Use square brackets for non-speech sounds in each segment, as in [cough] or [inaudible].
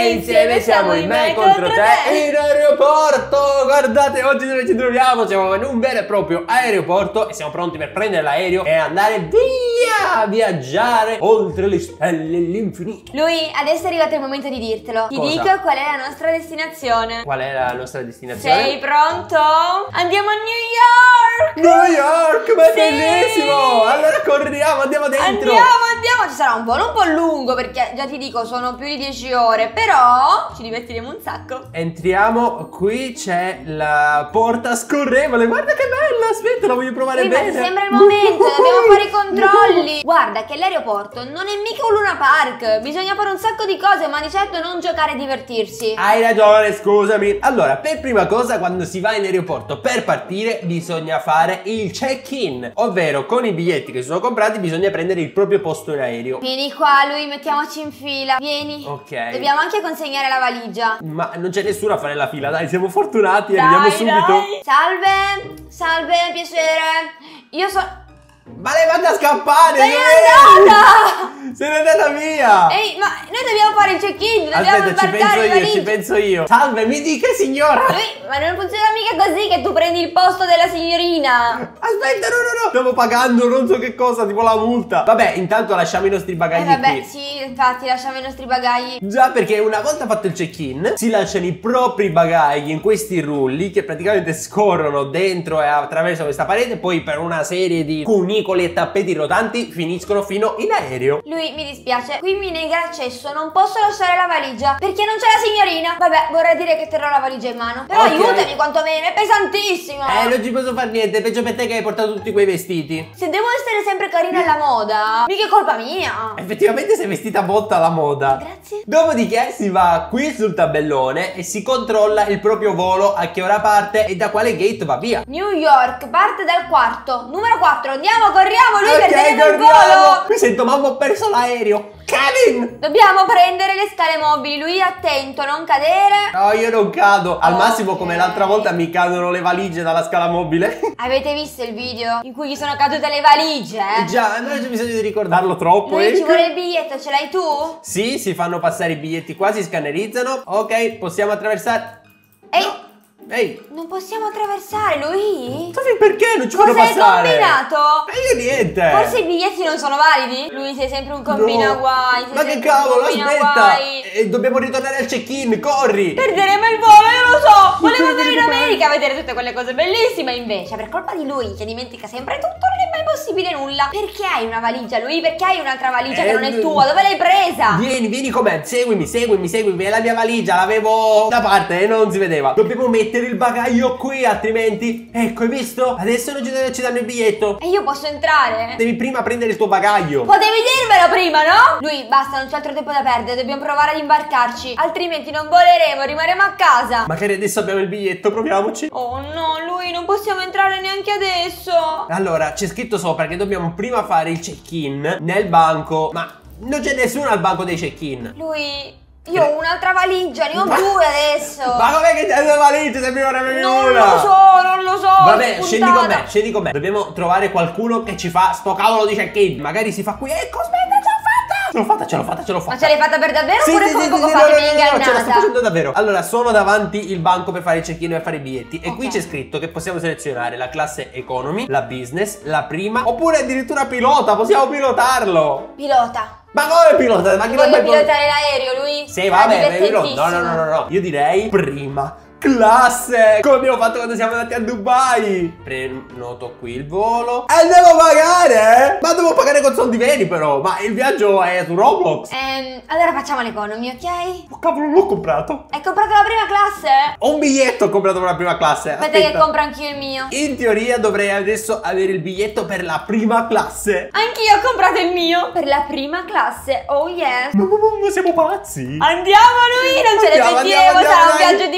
E insieme siamo in me contro te. in aeroporto. Guardate oggi dove ci troviamo Siamo in un vero e proprio aeroporto E siamo pronti per prendere l'aereo e andare via Viaggiare oltre le stelle e l'infinito. Lui, adesso è arrivato il momento di dirtelo. Ti Cosa? dico qual è la nostra destinazione. Qual è la nostra destinazione? Sei pronto? Andiamo a New York! New York, ma è Sì! bellissimo! Allora corriamo, andiamo dentro. Andiamo, andiamo. Ci sarà un volo un po' lungo perché già ti dico sono più di 10 ore Però ci divertiremo un sacco Entriamo, qui c'è la porta scorrevole Guarda che bella, aspetta, la voglio provare Sì, ma bene ti sembra il momento, [laughs] dobbiamo fare i controlli Guarda che l'aeroporto non è mica un Luna Park Bisogna fare un sacco di cose ma di certo non giocare e divertirsi Hai ragione, scusami. Allora, per prima cosa, quando si va in aeroporto per partire, bisogna fare il check-in. Ovvero, con i biglietti che sono comprati, bisogna prendere il proprio posto in aereo. Vieni qua lui, mettiamoci in fila Vieni Ok. Dobbiamo anche consegnare la valigia Ma non c'è nessuno a fare la fila, dai, siamo fortunati, arriviamo Dai, subito. dai. Salve, salve, piacere Io sono... Ma lei vada a scappare! Sei andata! Se n'è andata via! Ehi, ma noi dobbiamo fare il check-in Dobbiamo Aspetta, ci penso io, ci penso io. Salve, mi dica signora! Lui, ma non funziona mica così che tu prendi il posto della signorina Aspetta, no, no, no! Stiamo pagando non so che cosa, tipo la multa. Vabbè, intanto lasciamo i nostri Eh bagagli vabbè, qui. sì, infatti lasciamo i nostri bagagli Già perché una volta fatto il check-in si lasciano i propri bagagli in questi rulli che praticamente scorrono dentro e attraverso questa parete poi per una serie di cunicoli e tappeti rotanti finiscono fino in aereo. Lui, mi dispiace, qui mi nega l'accesso, non posso lasciare la valigia Perché non c'è la signorina Vabbè, vorrei dire che terrò la valigia in mano Però Ok. aiutami quantomeno, è pesantissima Eh, non ci posso fare niente, peggio per te che hai portato tutti quei vestiti. Se devo essere sempre carina alla moda, mica è colpa mia Effettivamente sei vestita molto alla moda. Grazie Dopodiché si va qui sul tabellone e si controlla il proprio volo, a che ora parte e da quale gate va via. New York, parte dal quarto Numero 4, andiamo, corriamo, lui Ok, perderemo il volo Mi sento mamma ho perso l'aereo. Kevin! Dobbiamo prendere le scale mobili, lui attento, non cadere No, io non cado. Al Ok. massimo, come l'altra volta, mi cadono le valigie dalla scala mobile. [laughs] Avete visto il video in cui gli sono cadute le valigie? Eh Già, non c'è bisogno di ricordarlo troppo. Lui ci eh. vuole il biglietto, ce l'hai tu? Sì, si fanno passare i biglietti qua, si scannerizzano. Ok, possiamo attraversare. Ehi, No. Ehi, non possiamo attraversare, lui? Sofi, perché non ci fanno Cosa hai passare? combinato? E io niente. Forse i biglietti non sono validi? Lui sei sempre un combina No. guai. sei Ma che cavolo, aspetta. guai. Eh, dobbiamo ritornare al check-in, corri. Perderemo il volo, io lo so! Volevo andare in. America a vedere tutte quelle cose bellissime, invece, per colpa di lui che dimentica sempre tutto, possibile nulla. Perché hai una valigia, lui? Perché hai un'altra valigia che Eh, non è n- tua? Dove l'hai presa? Vieni, vieni con me, seguimi, seguimi, seguimi. È la mia valigia, l'avevo da parte e non si vedeva. Dobbiamo mettere il bagaglio qui, altrimenti. Ecco, hai visto? Adesso non ci, danno il biglietto. E io posso entrare? Devi prima prendere il tuo bagaglio. Potevi dirmelo prima, no? Lui, basta, non c'è altro tempo da perdere, dobbiamo provare ad imbarcarci. Altrimenti non voleremo, rimarremo a casa. Magari adesso abbiamo il biglietto, proviamoci. Oh no, lui, non possiamo entrare neanche adesso. Allora, c'è scritto sopra che dobbiamo prima fare il check-in nel banco. Ma non c'è nessuno al banco dei check-in. Lui, io ho un'altra valigia, ne ho due adesso. Ma com'è che c'è due valigie se ne avevi Non una? lo so, non lo so. Vabbè, scendi con me, scendi con me. Dobbiamo trovare qualcuno che ci fa sto cavolo di check-in. Magari si fa qui. Ecco, aspetta, ce l'ho fatta! Ce l'ho fatta, ce l'ho fatta, ce l'ho fatta. Ma ce l'hai fatta per davvero Sì, oppure sì, fa sì, poco sì, fa no, che no, mi hai no, ce la sto ingannata? facendo davvero. Allora, sono davanti il banco per fare il check-in e fare i biglietti. E Ok. qui c'è scritto che possiamo selezionare la classe economy, la business, la prima, oppure addirittura pilota. Possiamo pilotarlo. Pilota. Ma come pilota? Ma che Voglio pilotare l'aereo, lui. Sì, vabbè, beh, io no, no, no, no. Io direi prima classe. Come abbiamo fatto quando siamo andati a Dubai. Prenoto qui il volo. E devo pagare? Ma devo pagare con soldi veri, però. Ma il viaggio è su Roblox. Ehm, allora facciamo l'economy, ok? Oh, cavolo, l'ho comprato. Hai comprato la prima classe? Ho un biglietto ho comprato per la prima classe. Aspetta, che compro anch'io il mio. In teoria dovrei adesso avere il biglietto per la prima classe. Anch'io ho comprato il mio per la prima classe. Oh yes. Ma, ma- ma- ma siamo pazzi. Andiamo lui, non ce ne Andiamo, pentiremo, andiamo, sarà un andiamo, dai.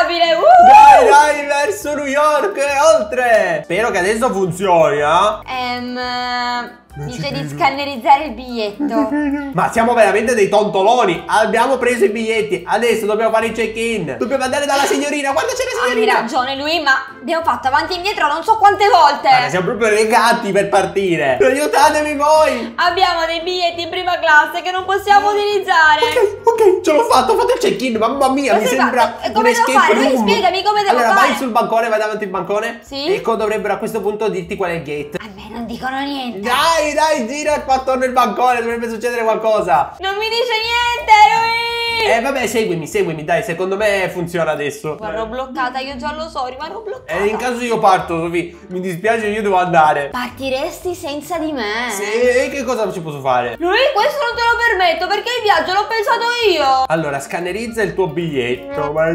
Dimenticabile. Uh! Dai, dai, verso New York e oltre. Spero che adesso funzioni, eh. Ehm, Dice di scannerizzare il biglietto. Ma siamo veramente dei tontoloni. Abbiamo preso i biglietti. Adesso dobbiamo fare il check-in. Dobbiamo andare dalla signorina. Guarda c'è la Hai signorina. ragione lui, ma abbiamo fatto avanti e indietro non so quante volte. Guarda, siamo proprio legati per partire. Aiutatemi voi. Abbiamo dei biglietti in prima classe che non possiamo utilizzare. Ok, ok, ce l'ho fatto, ho fatto il check-in, mamma mia, Cosa mi hai sembra fatto? E un come devo fare? Lui spiegami come devo allora, fare. vai sul bancone, vai davanti al bancone. Sì. Ecco, dovrebbero a questo punto dirti qual è il gate. A me non dicono niente. Dai, dai, gira qua attorno il bancone, dovrebbe succedere qualcosa. Non mi dice niente lui. Eh, vabbè, seguimi, seguimi, dai, secondo me funziona adesso. Guarda, bloccata, io già lo so, rimarrò bloccata. Eh, in caso io parto, Sofì, mi dispiace, io devo andare. Partiresti senza di me. Sì, e che cosa ci posso fare? Lui questo non te lo permetto perché il viaggio l'ho pensato io. Allora, scannerizza il tuo biglietto. Ma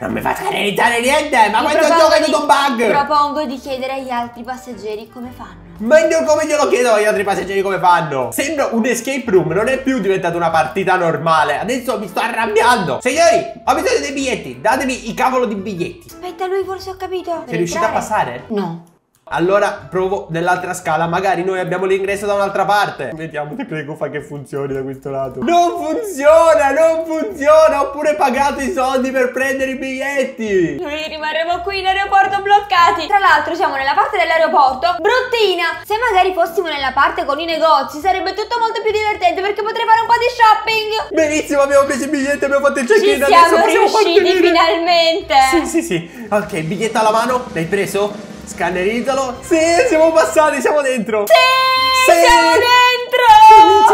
Non mi fa scannerizzare niente, ma quanto propongo gioco è tutto un bug? Propongo di chiedere agli altri passeggeri come fanno. Ma io come glielo chiedo agli altri passeggeri come fanno? Sembra un escape room, non è più diventata una partita normale. Adesso mi sto arrabbiando. Signori, ho bisogno dei biglietti. Datemi i cavolo di biglietti. Aspetta, lui forse ho capito. Sei riuscita a passare? No. Allora provo nell'altra scala. Magari noi abbiamo l'ingresso da un'altra parte. Vediamo, ti prego, fa che funzioni da questo lato. Non funziona, non funziona. Ho pure pagato i soldi per prendere i biglietti. Noi rimarremo qui in aeroporto bloccati. Tra l'altro siamo nella parte dell'aeroporto bruttina. Se magari fossimo nella parte con i negozi sarebbe tutto molto più divertente perché potrei fare un po' di shopping. Benissimo, abbiamo preso i biglietti, abbiamo fatto il Ci check-in. siamo Adesso possiamo riusciti finalmente. Sì, sì, sì. Ok, biglietto alla mano. L'hai preso? Scannerizzalo. Sì, siamo passati, siamo dentro. Sì, Sì. siamo dentro.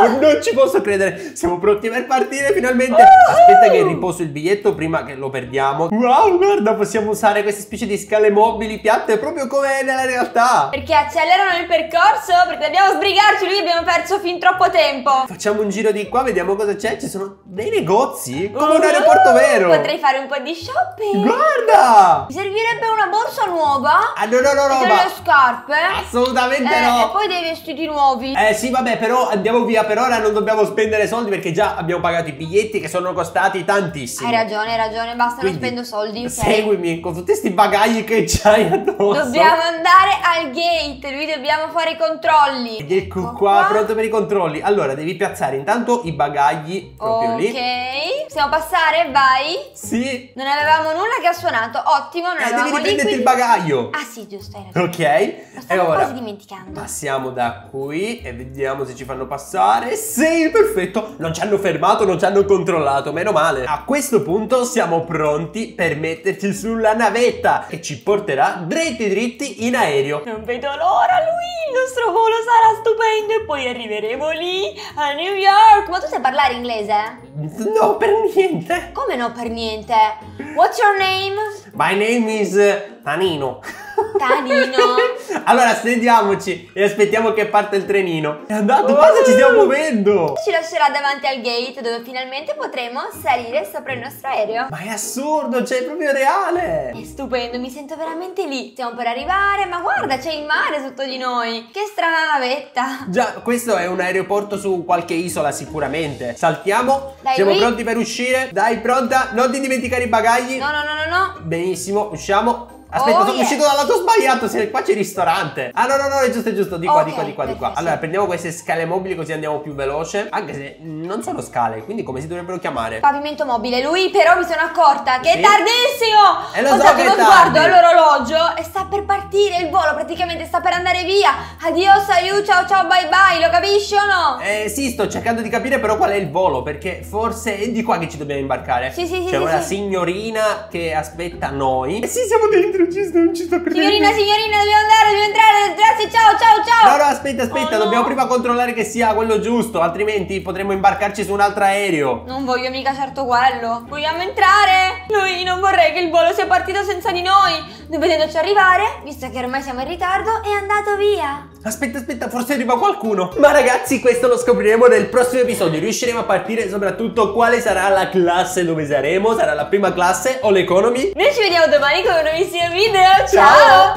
Benissimo, Non ci posso credere. Siamo pronti per partire finalmente. Aspetta che riposo il biglietto prima che lo perdiamo. Wow, guarda, possiamo usare queste specie di scale mobili piatte proprio come nella realtà. Perché accelerano il percorso? Perché dobbiamo sbrigarci, lui abbiamo perso fin troppo tempo. Facciamo un giro di qua, vediamo cosa c'è. Ci sono dei negozi, come un aeroporto vero. Potrei fare un po' di shopping. Guarda! Mi servirebbe una borsa nuova. Ah, no, no, no, no, e delle scarpe. Assolutamente Eh, no. E poi dei vestiti nuovi. Eh sì, vabbè, però andiamo via per ora, non dobbiamo spendere soldi perché già abbiamo pagato i biglietti che sono costati tantissimo. Hai ragione, hai ragione, basta, Quindi, non spendo soldi, ok? Seguimi con tutti questi bagagli che c'hai addosso. Dobbiamo andare al gate, lui dobbiamo fare i controlli. Ed ecco qua, pronto per i controlli. Allora, devi piazzare intanto i bagagli proprio Ok, lì. possiamo passare? Vai. Sì. Non avevamo nulla che ha suonato, ottimo, non Eh, devi avevamo riprenderti liquidi. il bagaglio. Ah sì, giusto, hai ragione. Ok. Lo E stavo ora quasi dimenticando. passiamo da qui e vediamo se ci fanno passare. Sì, perfetto. Non ci hanno fermato, non ci hanno controllato, meno male. A questo punto siamo pronti per metterci sulla navetta che ci porterà dritti dritti in aereo. Non vedo l'ora, lui! Il nostro volo sarà stupendo e poi arriveremo lì a New York. Ma tu sai parlare inglese? No, per niente. Come no per niente? What's your name? My name is eh, Tanino. Tanino. [laughs] allora sediamoci e aspettiamo che parte il trenino. È andato, guarda, ci stiamo muovendo. Ci lascerà davanti al gate dove finalmente potremo salire sopra il nostro aereo. Ma è assurdo, cioè è proprio reale. È stupendo, mi sento veramente lì. Stiamo per arrivare, ma guarda, c'è il mare sotto di noi. Che strana navetta. Già, questo è un aeroporto su qualche isola sicuramente. Saltiamo. Dai, Siamo Lui. pronti per uscire? Dai, pronta? Non ti dimenticare i bagagli. No, no, no, no, no. Benissimo, usciamo. Aspetta, Oh, sono yeah. uscito dal lato sbagliato. Se qua c'è il ristorante. Ah, no, no, no, è giusto, è giusto. Di qua, di Ok, qua, di qua, di qua. Allora, prendiamo queste scale mobili così andiamo più veloce. Anche se non sono scale, quindi come si dovrebbero chiamare? Pavimento mobile, lui però mi sono accorta che Sì? è tardissimo! Eh, lo Ho so dato uno sguardo all'orologio e sta per partire il volo, praticamente sta per andare via. Addio, salut, ciao ciao, bye bye, lo capisci o no? Eh sì, sto cercando di capire però qual è il volo, perché forse è di qua che ci dobbiamo imbarcare. Sì, sì, sì, C'è sì, una sì. signorina che aspetta noi. Eh sì, siamo dentro, ci sto, non ci sto credendo. Signorina, signorina, dobbiamo andare, dobbiamo entrare, grazie, ciao ciao ciao! No, no, aspetta, aspetta, Oh, no. dobbiamo prima controllare che sia quello giusto, altrimenti potremmo imbarcarci su un altro aereo. Non voglio mica certo quello. Vogliamo entrare? Lui non vorrei che il volo sia partito senza di noi. Non vedendoci arrivare, visto che ormai siamo in ritardo, è andato via. Aspetta, aspetta, forse arriva qualcuno. Ma ragazzi, questo lo scopriremo nel prossimo episodio. Riusciremo a partire soprattutto quale sarà la classe dove saremo? Sarà la prima classe o l'economy? Noi ci vediamo domani con un nuovissimo video. Ciao! ciao.